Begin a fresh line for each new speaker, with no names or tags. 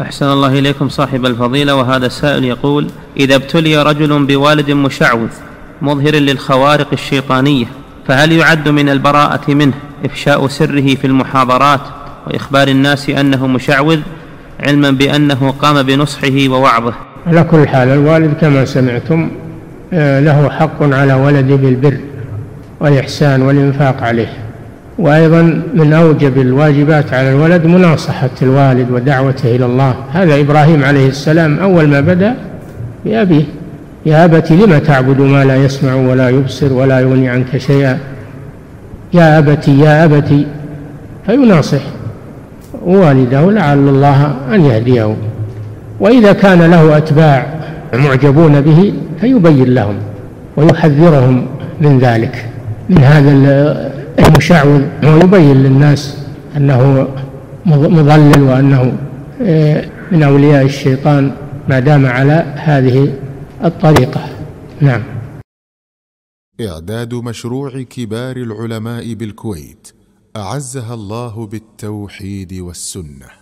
أحسن الله إليكم صاحب الفضيلة وهذا السائل يقول إذا ابتلي رجل بوالد مشعوذ مظهر للخوارق الشيطانية فهل يعد من البراءة منه إفشاء سره في المحاضرات وإخبار الناس أنه مشعوذ علما بأنه قام بنصحه ووعظه؟
على كل حال الوالد كما سمعتم آه، له حق على ولده بالبر والإحسان والإنفاق عليه. وأيضا من أوجب الواجبات على الولد مناصحة الوالد ودعوته إلى الله. هذا إبراهيم عليه السلام أول ما بدأ بأبيه. يا أبت لم تعبد ما لا يسمع ولا يبصر ولا يغني عنك شيئا؟ يا أبت يا أبت فيناصح والده لعل الله أن يهديه. وإذا كان له أتباع معجبون به فيبين لهم ويحذرهم من ذلك من هذا المشعوذ ويبين للناس أنه مضلل وأنه آه، من أولياء الشيطان ما دام على هذه الطريقة. نعم.
إعداد مشروع كبار العلماء بالكويت أعزها الله بالتوحيد والسنة.